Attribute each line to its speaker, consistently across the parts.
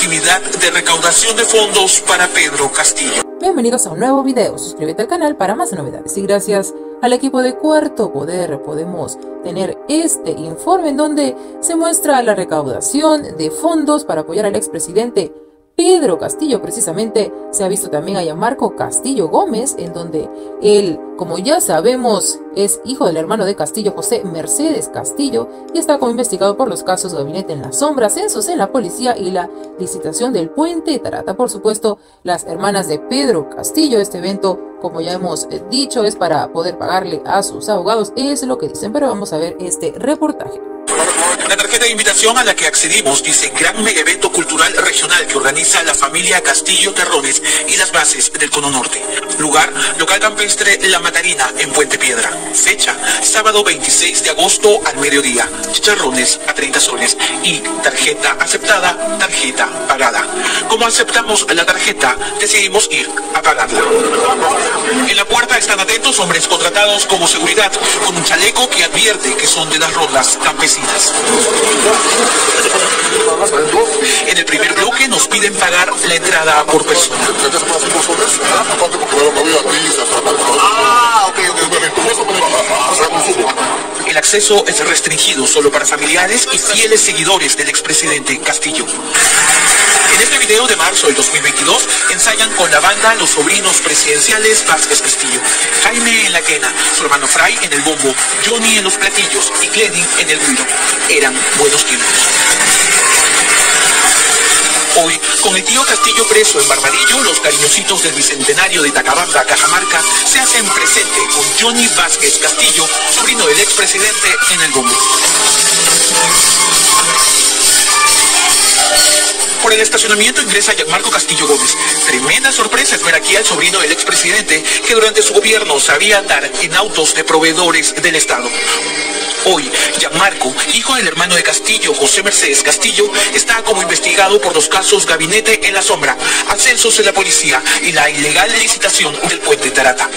Speaker 1: actividad de recaudación de fondos para Pedro Castillo.
Speaker 2: Bienvenidos a un nuevo video, suscríbete al canal para más novedades y gracias al equipo de Cuarto Poder podemos tener este informe en donde se muestra la recaudación de fondos para apoyar al expresidente Pedro Castillo precisamente se ha visto también a Marco Castillo Gómez, en donde él, como ya sabemos, es hijo del hermano de Castillo José Mercedes Castillo y está como investigado por los casos Gabinete en la Sombra, censos en la policía y la licitación del puente Tarata. Por supuesto, las hermanas de Pedro Castillo, este evento, como ya hemos dicho, es para poder pagarle a sus abogados, es lo que dicen, pero vamos a ver este reportaje.
Speaker 1: La tarjeta de invitación a la que accedimos dice Gran Mega Evento Cultural Regional que organiza la familia Castillo Terrones y las bases del Cono Norte. Lugar, local campestre La Matarina en Puente Piedra. Fecha, sábado 26 de agosto al mediodía. Chicharrones a 30 soles y tarjeta aceptada, tarjeta pagada. Como aceptamos la tarjeta, decidimos ir a pagarla. En la puerta están atentos hombres contratados como seguridad con un chaleco que advierte que son de las rondas campesinas. En el primer bloque nos piden pagar la entrada por persona. El acceso es restringido solo para familiares y fieles seguidores del expresidente Castillo. En este video de marzo del 2022 ensayan con la banda los sobrinos presidenciales Vázquez Castillo. Jaime en la quena, su hermano Fray en el bombo, Johnny en los platillos y Glenny en el ruido. Eran buenos tiempos. Hoy, con el tío Castillo preso en Barbadillo, los cariñositos del Bicentenario de Tacabamba, Cajamarca, se hacen presente con Johnny Vázquez Castillo, sobrino del expresidente, en el bombo. Por el estacionamiento ingresa Gianmarco Castillo Gómez. Tremenda sorpresa es ver aquí al sobrino del expresidente que durante su gobierno sabía andar en autos de proveedores del Estado. Hoy, Gianmarco, hijo del hermano de Castillo, José Mercedes Castillo, está como investigado por los casos Gabinete en la Sombra, ascensos en la policía y la ilegal licitación del puente Tarata.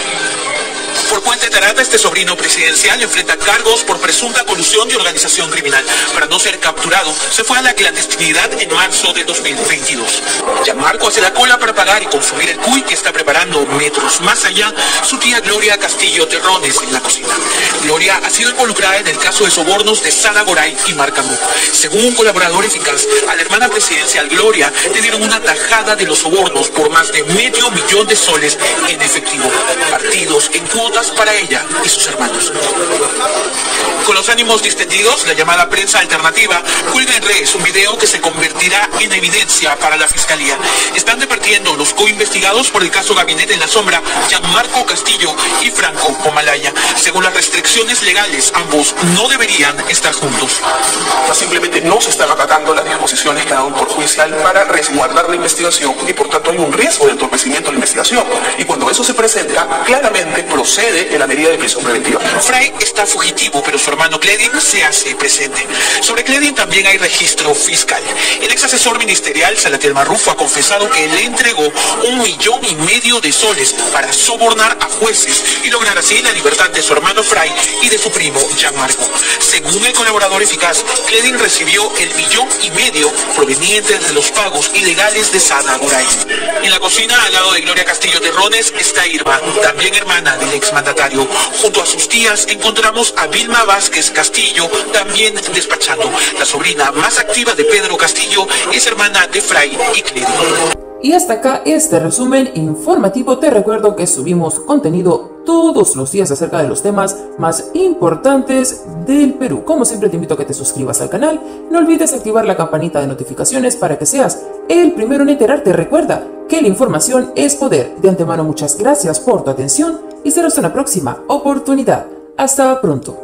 Speaker 1: Por Puente Tarata, este sobrino presidencial enfrenta cargos por presunta colusión y organización criminal. Para no ser capturado, se fue a la clandestinidad en marzo de 2022. Gianmarco hace la cola para pagar y consumir el cuy que está preparando metros más allá su tía Gloria Castillo Terrones en la cocina. Gloria ha sido involucrada en el caso de sobornos de Sara Goray y Marcamú. Según un colaborador eficaz, a la hermana presidencial Gloria le una tajada de los sobornos por más de medio millón de soles en efectivo, partidos en cuotas para ella y sus hermanos. Con los ánimos distendidos, la llamada prensa alternativa cuelga en redes un video que se convertirá en evidencia para la fiscalía. Están departiendo los co-investigados por el caso Gabinete en la Sombra, Gianmarco Castillo y Franco Pomalaya. Según las restricciones legales, ambos no deberían estar juntos.
Speaker 3: Simplemente no se están acatando las disposiciones que ha dado un judicial para resguardar la investigación y por tanto hay un riesgo de entorpecimiento de la investigación. Y cuando eso se presenta, claramente procede en la medida de prisión preventiva.
Speaker 1: Fray está fugitivo, pero su hermano Cledin se hace presente. Sobre Cledin también hay registro fiscal. El ex asesor ministerial Salatiel Marrufo ha confesado que le entregó un millón y medio de soles para sobornar a jueces y lograr así la libertad de su hermano Fray y de su primo Gianmarco. Según el colaborador eficaz, Cledin recibió el millón y medio proveniente de los pagos ilegales de Sana Goray. En la cocina, al lado de Gloria Castillo Terrones, está Irma, también hermana del exmandatario. Junto a sus tías encontramos a Vilma Vázquez Castillo, también despachando. La sobrina más activa de Pedro Castillo es hermana de Fray y Cledin.
Speaker 2: Y hasta acá este resumen informativo. Te recuerdo que subimos contenido todos los días acerca de los temas más importantes del Perú. Como siempre te invito a que te suscribas al canal. No olvides activar la campanita de notificaciones para que seas el primero en enterarte. Recuerda que la información es poder. De antemano muchas gracias por tu atención y será hasta una próxima oportunidad. Hasta pronto.